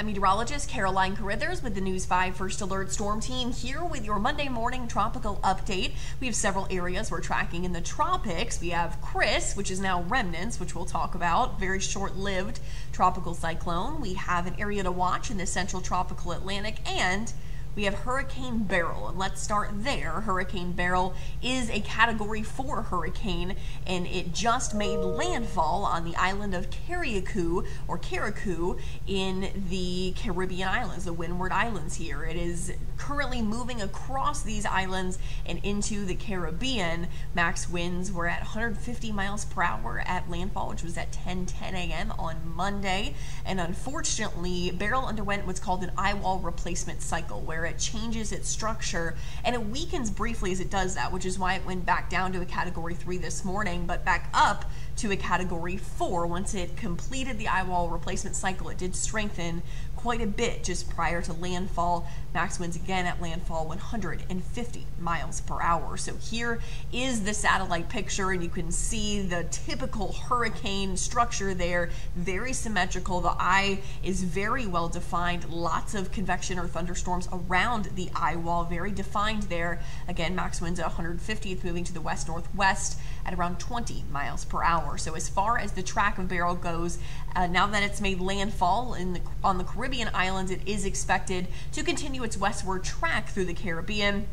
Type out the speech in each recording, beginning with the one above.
I'm meteorologist Caroline Carithers with the News 5 First Alert Storm Team here with your Monday morning tropical update. We have several areas we're tracking in the tropics. We have Chris, which is now remnants, which we'll talk about, very short lived tropical cyclone. We have an area to watch in the central tropical Atlantic and we have Hurricane Beryl, and let's start there. Hurricane Beryl is a Category 4 hurricane, and it just made landfall on the island of Carriacou, or Carriacou, in the Caribbean islands, the Windward Islands here. It is currently moving across these islands and into the Caribbean. Max winds were at 150 miles per hour at landfall, which was at 10 10 a.m. on Monday. And unfortunately, Beryl underwent what's called an eyewall replacement cycle, where it changes its structure and it weakens briefly as it does that, which is why it went back down to a category three this morning, but back up to a category four. Once it completed the eye wall replacement cycle, it did strengthen quite a bit just prior to landfall. Max winds again at landfall 150 miles per hour. So here is the satellite picture, and you can see the typical hurricane structure there, very symmetrical. The eye is very well defined, lots of convection or thunderstorms around the eye wall, very defined there. Again, max winds at 150, it's moving to the west northwest at around 20 miles per hour. So as far as the track of Beryl goes, uh, now that it's made landfall in the, on the Caribbean islands, it is expected to continue its westward track through the Caribbean.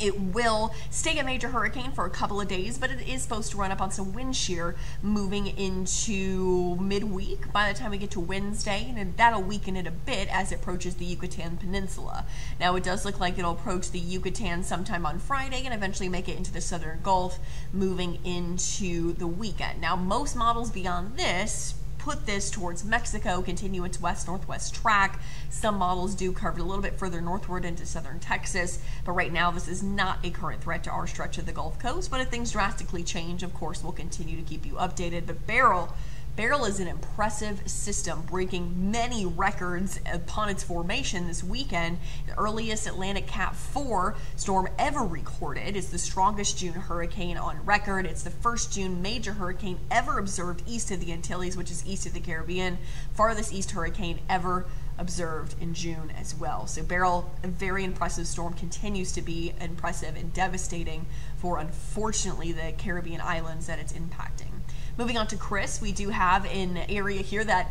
It will stay a major hurricane for a couple of days, but it is supposed to run up on some wind shear moving into midweek by the time we get to Wednesday, and that'll weaken it a bit as it approaches the Yucatan Peninsula. Now, it does look like it'll approach the Yucatan sometime on Friday and eventually make it into the southern Gulf moving into the weekend. Now, most models beyond this put this towards Mexico, continue its west-northwest track. Some models do curve it a little bit further northward into southern Texas, but right now this is not a current threat to our stretch of the Gulf Coast. But if things drastically change, of course, we'll continue to keep you updated. But Beryl Beryl is an impressive system, breaking many records upon its formation this weekend. The earliest Atlantic Cat 4 storm ever recorded. It's the strongest June hurricane on record. It's the first June major hurricane ever observed east of the Antilles, which is east of the Caribbean. Farthest east hurricane ever observed in June as well. So Beryl, a very impressive storm, continues to be impressive and devastating for, unfortunately, the Caribbean islands that it's impacting. Moving on to Chris, we do have an area here that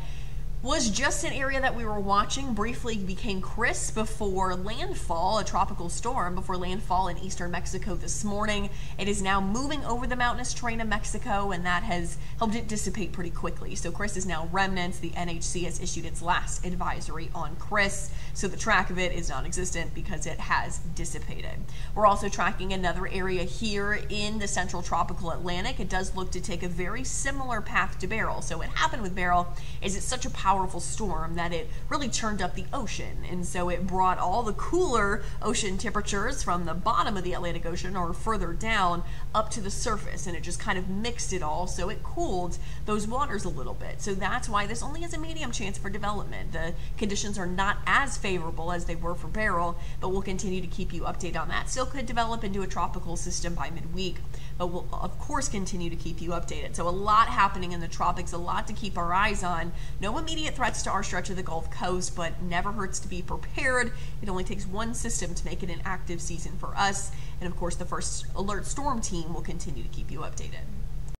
was just an area that we were watching briefly became Chris before landfall, a tropical storm before landfall in eastern Mexico this morning. It is now moving over the mountainous terrain of Mexico, and that has helped it dissipate pretty quickly. So Chris is now remnants. The NHC has issued its last advisory on Chris, so the track of it is non-existent because it has dissipated. We're also tracking another area here in the central tropical Atlantic. It does look to take a very similar path to Beryl. So what happened with Beryl is it's such a powerful storm that it really churned up the ocean. And so it brought all the cooler ocean temperatures from the bottom of the Atlantic Ocean or further down up to the surface. And it just kind of mixed it all. So it cooled those waters a little bit. So that's why this only has a medium chance for development. The conditions are not as favorable as they were for Beryl, but we'll continue to keep you updated on that. Still could develop into a tropical system by midweek, but we'll of course continue to keep you updated. So a lot happening in the tropics, a lot to keep our eyes on. No immediate immediate threats to our stretch of the Gulf Coast, but never hurts to be prepared. It only takes one system to make it an active season for us. And of course, the first alert storm team will continue to keep you updated.